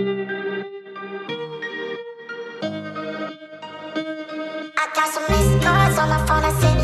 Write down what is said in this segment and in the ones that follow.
I got some missed calls on my phone. I said.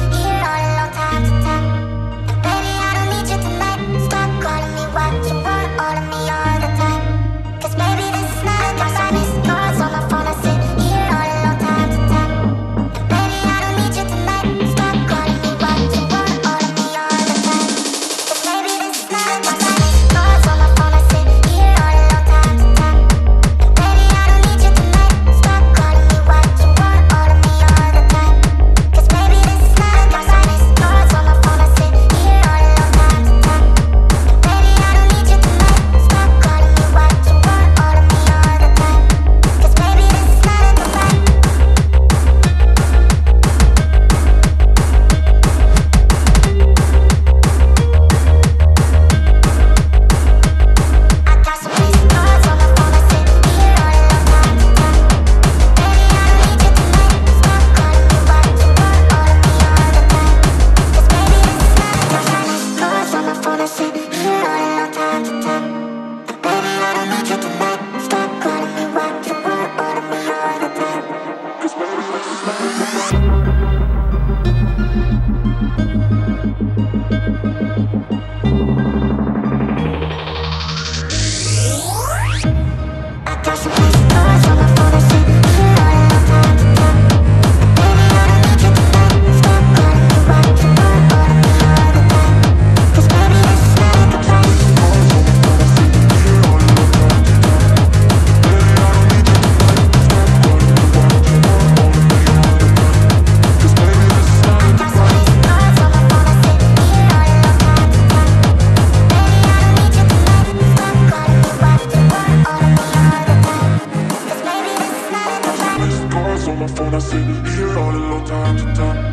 I sit here all alone time to time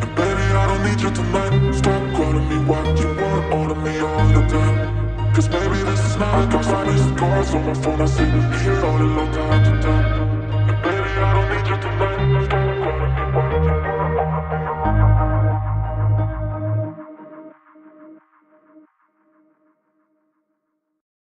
And baby, I don't need you tonight Stop calling me what you want All of me all the time Cause baby, this is not a cause I missed calls on my phone I sit here all alone time to time And baby, I don't need you tonight